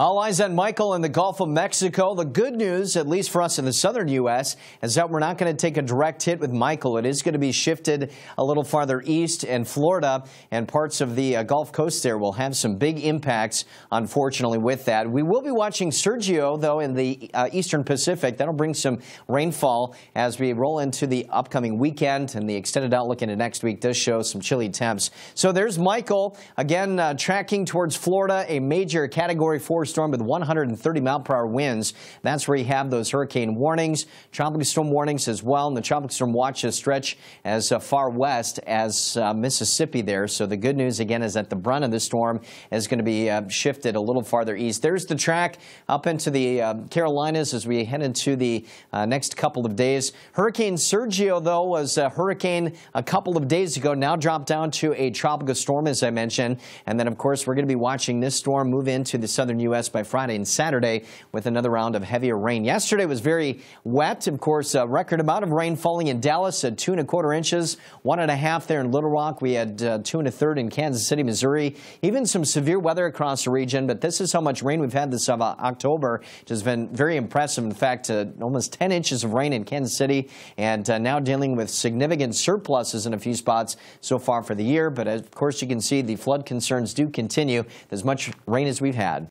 All eyes on Michael in the Gulf of Mexico. The good news, at least for us in the southern U.S., is that we're not going to take a direct hit with Michael. It is going to be shifted a little farther east, and Florida and parts of the uh, Gulf Coast there will have some big impacts, unfortunately, with that. We will be watching Sergio, though, in the uh, eastern Pacific. That'll bring some rainfall as we roll into the upcoming weekend, and the extended outlook into next week does show some chilly temps. So there's Michael, again, uh, tracking towards Florida, a major Category 4 storm with 130 mile per hour winds. That's where you have those hurricane warnings, tropical storm warnings as well. And the tropical storm watches stretch as uh, far west as uh, Mississippi there. So the good news again is that the brunt of the storm is going to be uh, shifted a little farther east. There's the track up into the uh, Carolinas as we head into the uh, next couple of days. Hurricane Sergio, though, was a hurricane a couple of days ago, now dropped down to a tropical storm, as I mentioned. And then, of course, we're going to be watching this storm move into the southern U.S. By Friday and Saturday with another round of heavier rain. Yesterday was very wet. Of course, a record amount of rain falling in Dallas at two and a quarter inches, one and a half there in Little Rock. We had uh, two and a third in Kansas City, Missouri. Even some severe weather across the region, but this is how much rain we've had this uh, October, which has been very impressive. In fact, uh, almost 10 inches of rain in Kansas City and uh, now dealing with significant surpluses in a few spots so far for the year. But of course, you can see the flood concerns do continue as much rain as we've had.